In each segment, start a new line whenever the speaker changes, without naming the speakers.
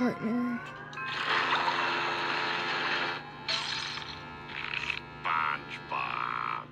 partner.
SpongeBob.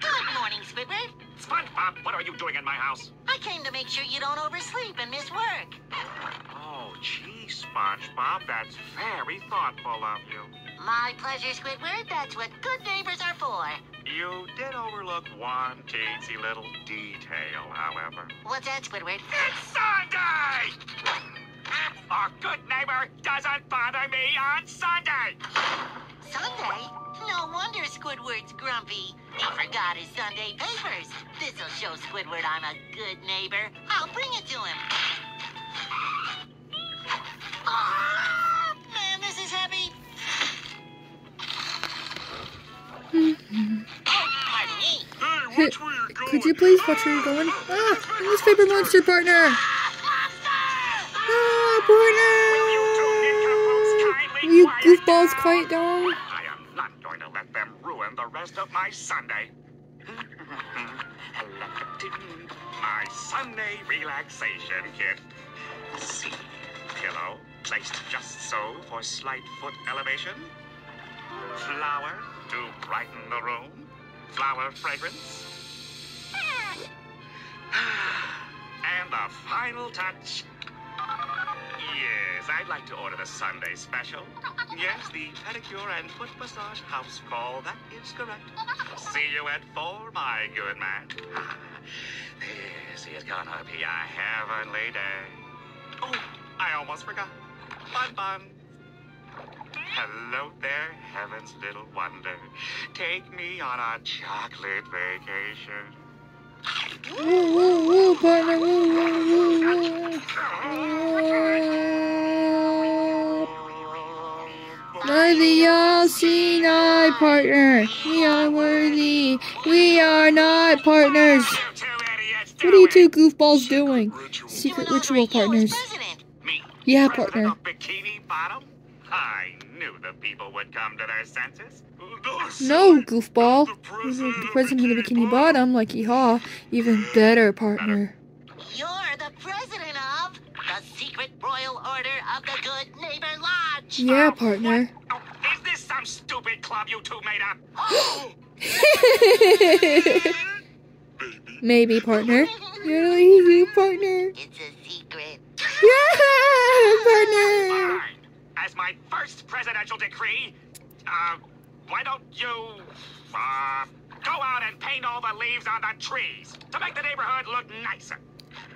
Good morning, Squidward.
SpongeBob, what are you doing in my house?
I came to make sure you don't oversleep and miss work.
Oh, gee, SpongeBob, that's very thoughtful of you.
My pleasure, Squidward. That's what good neighbors are for.
You did overlook one teensy little detail, however.
What's that, Squidward?
It's Sunday! A good neighbor doesn't bother me on Sunday!
Sunday? No wonder Squidward's grumpy. He forgot his Sunday papers. This'll show Squidward I'm a good neighbor. I'll bring it to him. Ah, man, this is heavy. Oh, pardon me.
Hey, watch where you're going!
Could you please watch where you're going? Ah, newspaper monster partner! Goofballs quiet down?
I am not going to let them ruin the rest of my Sunday. my Sunday relaxation kit. See, pillow placed just so for slight foot elevation. Flower to brighten the room. Flower fragrance. and the final touch. Yes, I'd like to order the Sunday special. Yes, the pedicure and foot massage house call. That is correct. See you at four, my good man. This is gonna be a heavenly day. Oh, I almost forgot. Bun bun. Hello there, heaven's little wonder. Take me on a chocolate vacation.
Woo, woo, woo, partner, woo, woo, woo, woo. Oh, Worthy all seen eye partner. We are worthy. We are not partners. What are you two goofballs doing? Secret ritual partners. Yeah, partner.
Bikini Bottom? I knew the people would come to their senses.
No, goofball. The president of the Bikini Bottom, like yeehaw. Even better, partner. Yeah, partner.
Oh, is this some stupid club you two made up?
Maybe, partner. Really, you, partner.
It's a secret.
Yeah, partner.
Fine. As my first presidential decree, uh, why don't you, uh, go out and paint all the leaves on the trees to make the neighborhood look nicer?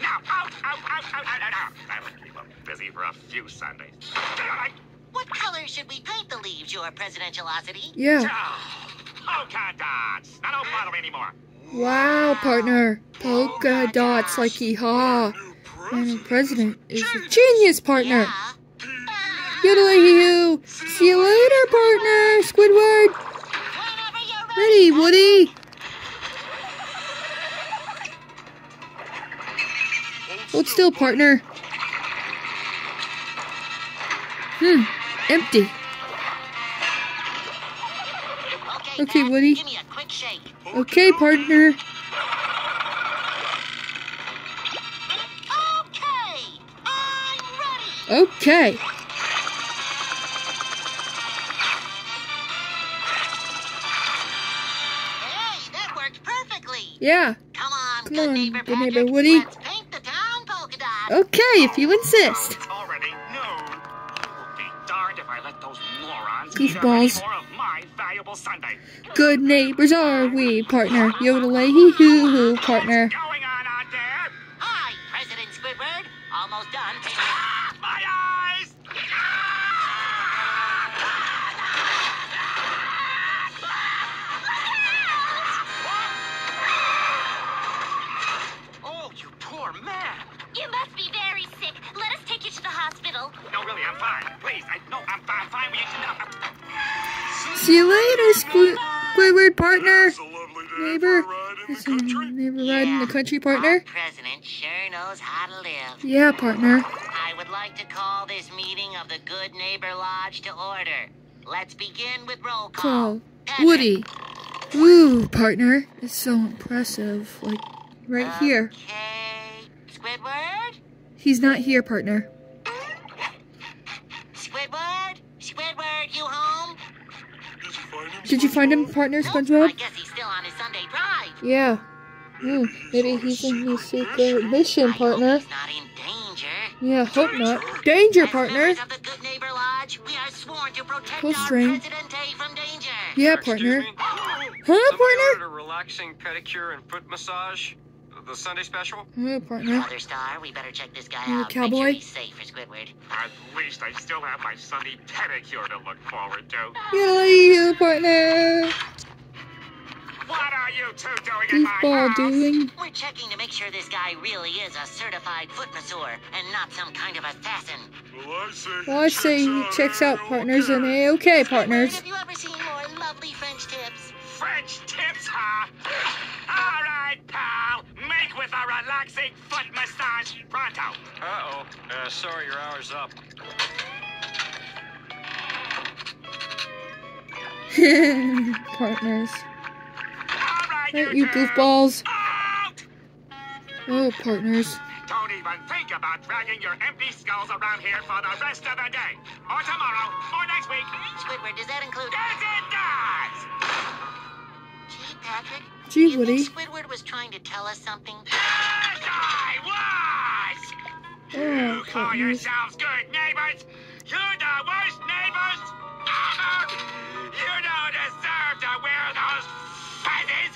Now, out, out, out, out, out, out, out. That would keep them busy for a few Sundays. Like,
What color should we paint the leaves, Your Presidentiality?
Yeah.
oh, polka dots. Now don't bother me anymore.
Wow, partner. Polka dots like yeehaw. And president is a genius, partner.
Yeah.
Yodelay See you later, partner. Squidward. Ready, Woody. Hold still, partner. Hmm. Empty.
Okay,
Okay,
Pat,
Woody.
Give me a quick shake.
Okay, partner.
Okay, I'm ready.
Okay.
Hey, that worked perfectly.
Yeah.
Come on,
Come
good
on,
neighbor
good neighbor Woody.
Let's paint the town polka dots.
Okay, if you insist.
Sunday.
Good neighbors are we, partner. Yodelay hee hoo hoo, partner.
Hi, President Squidward. Almost done.
Really, I'm fine. Please, I, no, I'm fine. I'm fine. We, no,
See you later, Squid Squidward, partner.
It's a lovely
Neighbor.
for a ride in the
a
country.
neighbor ride the country,
Our
partner.
president sure knows how to live.
Yeah, partner.
I would like to call this meeting of the Good Neighbor Lodge to order. Let's begin with roll call.
Call. Woody. Ooh, partner. It's so impressive. Like, right here.
Okay. Squidward?
He's not here, partner. Did you find him, partner
Nope, I
SpongeBob?
guess he's still on his Sunday drive.
Yeah. Hmm, maybe he's in his secret mission,
I hope
partner.
he's not in danger.
Yeah, hope not. Danger,
As
partner.
members of the Good Neighbor Lodge, we are sworn to protect
Pull
our
string.
Presidente from danger.
Yeah, partner. Huh, partner?
relaxing pedicure and foot massage. The Sunday special.
Huh, partner.
Mother Star, we better check this guy
You
out.
cowboy?
Make sure he's safe for Squidward.
At least I still have my Sunday pedicure to look forward to.
Yeah, partner.
What are you two doing in my
Goofball
house?
doing.
We're checking to make sure this guy really is a certified foot masseur and not some kind of assassin.
Well, I say he checks out partners and A-okay, partners.
Have you ever seen more lovely French tips?
French tips, huh? All right, pal. Make with a relaxing foot massage pronto.
Uh-oh. Uh, sorry, your hour's up.
partners.
All right,
Right, you
two.
goofballs.
Out!
Oh, partners.
Don't even think about dragging your empty skulls around here for the rest of the day, or tomorrow, or next week.
Squidward, does that include...
Yes, it does!
Gee, Patrick.
Gee,
you
Woody.
think Squidward was trying to tell us something?
Yes, I was!
Oh,
You call
partners.
yourselves good neighbors? You're the worst neighbors ever! You don't deserve to wear those feathers!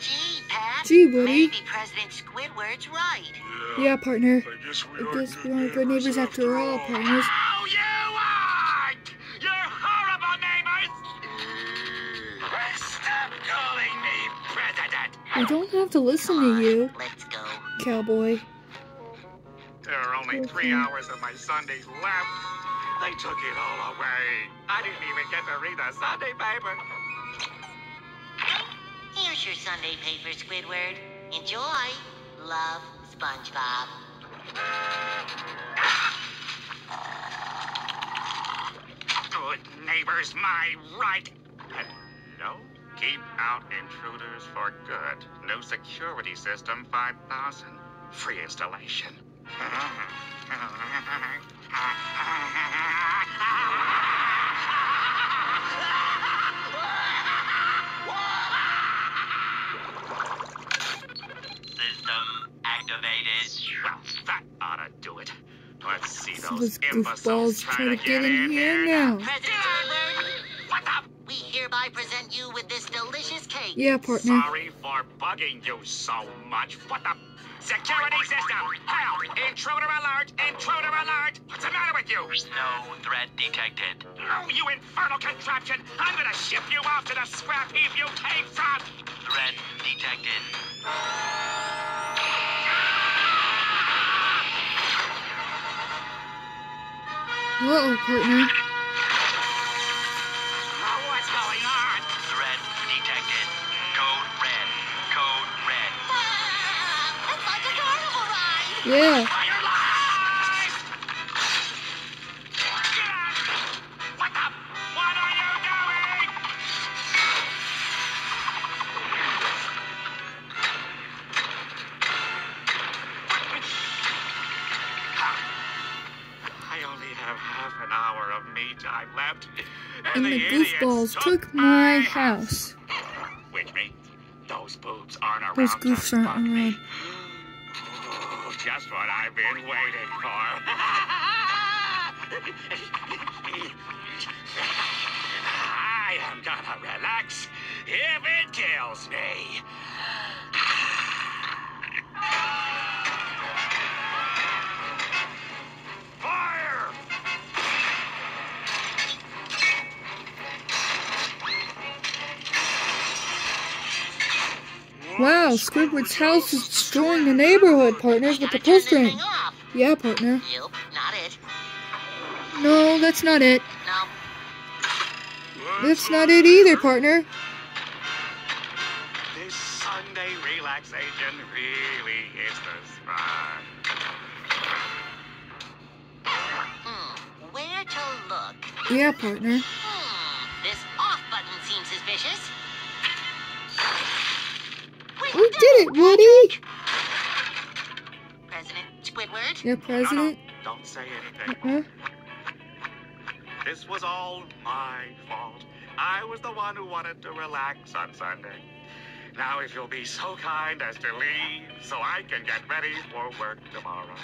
Gee, Pat.
Gee, Woody.
Maybe President Squidward's right.
Yeah, partner.
I guess we
I
are
guess we aren't good neighbors after all, partners. I don't have to listen to you,
Let's go.
cowboy.
There are only three hours of my Sundays left. They took it all away. I didn't even get to read the Sunday paper.
Here's your Sunday paper, Squidward. Enjoy. Love, SpongeBob.
Good neighbors, my right. Hello? Keep out intruders for good. New security system 5000. Free installation.
System activated.
Well, that ought to do it. Let's see those
those
imbeciles
goofballs
try
try to get in
in
here now.
With this delicious cake.
Yeah, partner.
Sorry for bugging you so much. What the? Security system! Help! Intruder alert! Intruder alert! What's the matter with you?
No threat detected.
Oh, you infernal contraption! I'm gonna ship you off to the scrap heap you came from!
Threat detected.
Uh-oh, partner.
Left.
And the
idiots
goofballs took my house.
Which means those boobs aren't around.
Those goofs aren't around.
Just what I've been waiting for. I am gonna relax if it kills me.
Wow, Squidward's house is destroying the neighborhood, partners, with the
Gotta
pull string. Yeah, partner.
Nope, not it.
No, that's not it.
No.
That's not it either, partner.
This Sunday relaxation really is the spot.
Hmm. Where to look?
Yeah, partner. Did it, Woody!
President Squidward?
Yeah,
No, no,
President.
don't say anything.
Uh-huh.
This was all my fault. I was the one who wanted to relax on Sunday. Now, if you'll be so kind as to leave so I can get ready for work tomorrow.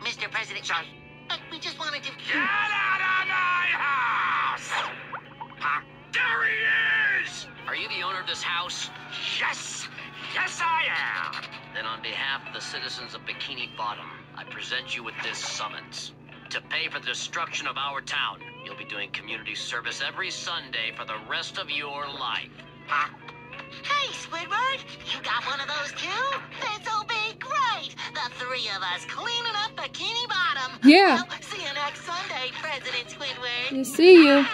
Mr. President,
Shush.
uh, we just wanted to.
Get out of my house! There he is!
Are you the owner of this house?
Yes! Yes, I am!
Then on behalf of the citizens of Bikini Bottom, I present you with this summons. To pay for the destruction of our town, you'll be doing community service every Sunday for the rest of your life.
Ah,
Hey, Squidward, you got one of those too? This'll be great. The three of us cleaning up Bikini Bottom.
Yeah.
Well, see you next Sunday, President Squidward.
You see you.